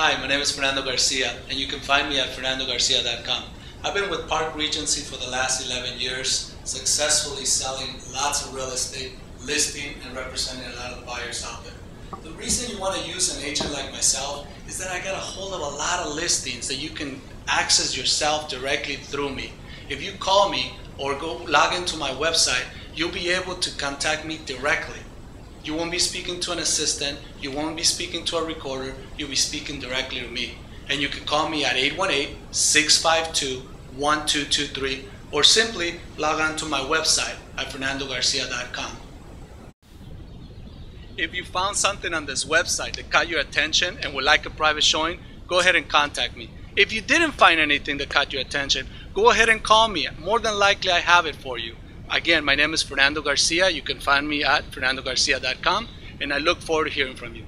Hi, my name is Fernando Garcia, and you can find me at fernandogarcia.com. I've been with Park Regency for the last 11 years, successfully selling lots of real estate, listing, and representing a lot of buyers out there. The reason you want to use an agent like myself is that I got a hold of a lot of listings that you can access yourself directly through me. If you call me or go log into my website, you'll be able to contact me directly. You won't be speaking to an assistant, you won't be speaking to a recorder, you'll be speaking directly to me. And you can call me at 818 652 1223 or simply log on to my website at fernandogarcia.com. If you found something on this website that caught your attention and would like a private showing, go ahead and contact me. If you didn't find anything that caught your attention, go ahead and call me. More than likely, I have it for you. Again, my name is Fernando Garcia. You can find me at fernandogarcia.com, and I look forward to hearing from you.